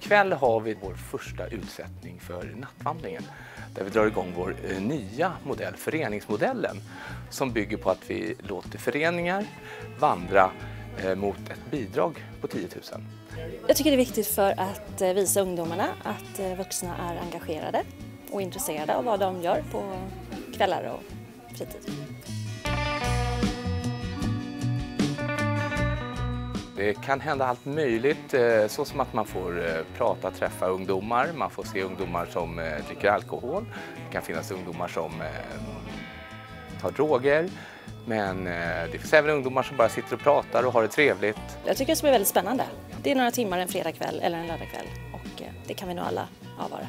Ikväll har vi vår första utsättning för nattvandringen där vi drar igång vår eh, nya modell, föreningsmodellen, som bygger på att vi låter föreningar vandra eh, mot ett bidrag på 10 000. Jag tycker det är viktigt för att eh, visa ungdomarna att vuxna är engagerade och intresserade av vad de gör på kvällar och fritid. Det kan hända allt möjligt, eh, så som att man får eh, prata, träffa ungdomar, man får se ungdomar som eh, dricker alkohol, det kan finnas ungdomar som tar droger, men det finns även ungdomar som bara sitter och pratar och har det trevligt. Jag tycker det ska bli väldigt spännande. Det är några timmar en fredagkväll eller en lördagkväll och det kan vi nog alla avvara.